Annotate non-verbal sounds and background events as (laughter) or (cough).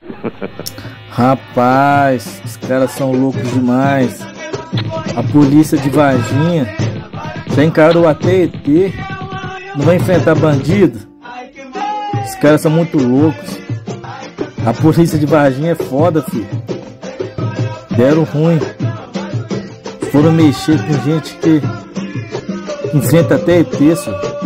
(laughs) Rapaz, os caras são loucos demais. A polícia de Varginha já encarou até ET. Não vai enfrentar bandido? Os caras são muito loucos. A polícia de Varginha é foda, filho. Deram ruim. Foram mexer com gente que enfrenta até ET, senhor.